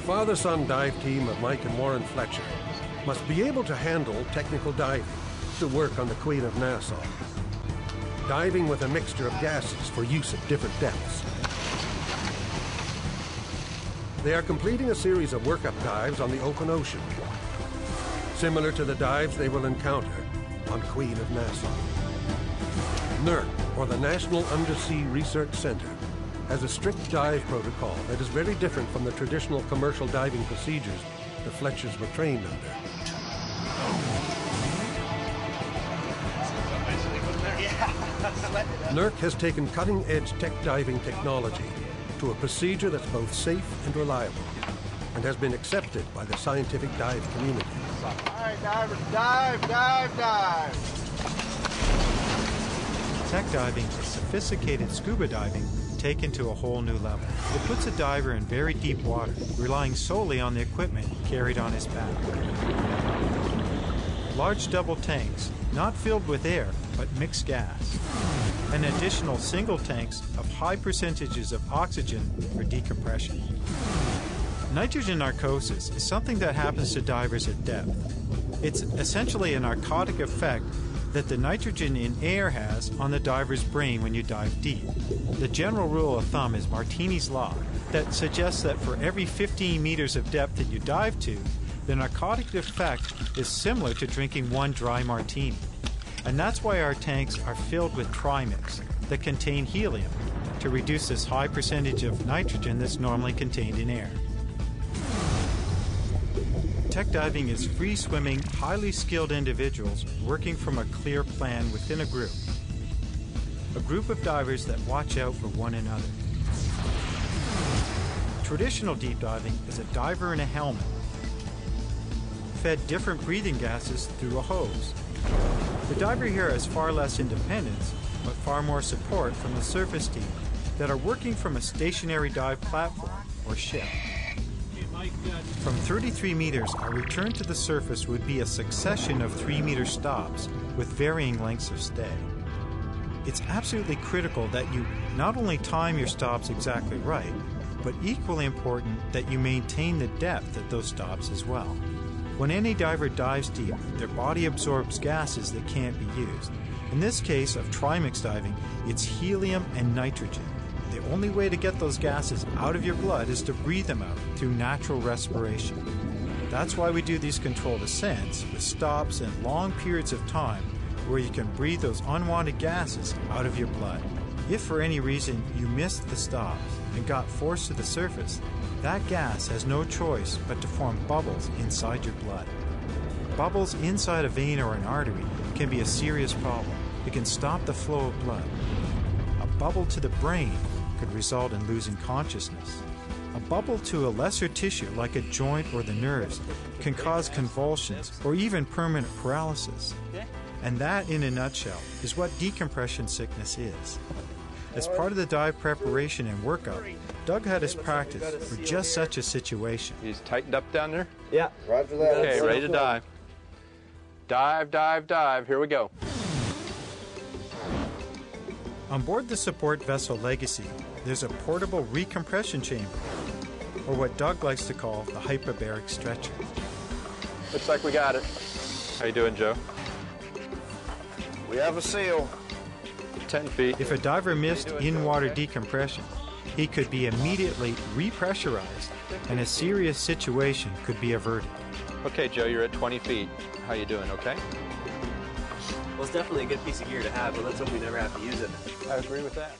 father-son dive team of Mike and Warren Fletcher must be able to handle technical diving to work on the Queen of Nassau. Diving with a mixture of gases for use at different depths. They are completing a series of workup dives on the open ocean, similar to the dives they will encounter on Queen of Nassau. NURC, or the National Undersea Research Center, has a strict dive protocol that is very different from the traditional commercial diving procedures the Fletchers were trained under. NURC has taken cutting-edge tech diving technology to a procedure that's both safe and reliable and has been accepted by the scientific dive community. All right, divers, dive, dive, dive. Tech diving is sophisticated scuba diving taken to a whole new level. It puts a diver in very deep water, relying solely on the equipment carried on his back. Large double tanks, not filled with air, but mixed gas. And additional single tanks of high percentages of oxygen for decompression. Nitrogen narcosis is something that happens to divers at depth. It's essentially a narcotic effect that the nitrogen in air has on the diver's brain when you dive deep. The general rule of thumb is Martini's Law that suggests that for every 15 meters of depth that you dive to, the narcotic effect is similar to drinking one dry martini. And that's why our tanks are filled with trimix that contain helium to reduce this high percentage of nitrogen that's normally contained in air. Tech diving is free swimming, highly skilled individuals working from a clear plan within a group. A group of divers that watch out for one another. Traditional deep diving is a diver in a helmet, fed different breathing gases through a hose. The diver here has far less independence, but far more support from the surface team that are working from a stationary dive platform or ship. From 33 meters, our return to the surface would be a succession of 3 meter stops with varying lengths of stay. It's absolutely critical that you not only time your stops exactly right, but equally important that you maintain the depth at those stops as well. When any diver dives deep, their body absorbs gases that can't be used. In this case of trimix diving, it's helium and nitrogen. The only way to get those gases out of your blood is to breathe them out through natural respiration. That's why we do these controlled ascents with stops and long periods of time where you can breathe those unwanted gases out of your blood. If for any reason you missed the stops and got forced to the surface, that gas has no choice but to form bubbles inside your blood. Bubbles inside a vein or an artery can be a serious problem. It can stop the flow of blood. A bubble to the brain could result in losing consciousness. A bubble to a lesser tissue, like a joint or the nerves, can cause convulsions or even permanent paralysis. And that, in a nutshell, is what decompression sickness is. As part of the dive preparation and workup, Doug had his practice for just such a situation. He's tightened up down there? Yeah. Roger that. Okay, ready to dive. Dive, dive, dive. Here we go. On board the support vessel Legacy, there's a portable recompression chamber, or what Doug likes to call the hyperbaric stretcher. Looks like we got it. How you doing, Joe? We have a seal. 10 feet. If a diver missed in-water decompression, he could be immediately repressurized and a serious situation could be averted. Okay, Joe, you're at 20 feet. How you doing, okay? Well, it's definitely a good piece of gear to have, but let's hope we never have to use it. I agree with that.